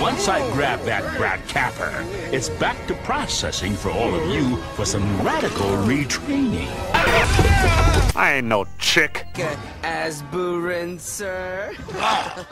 Once I grab that brat capper, it's back to processing for all of you for some radical retraining. I ain't no chick. As Burin, sir. Ah.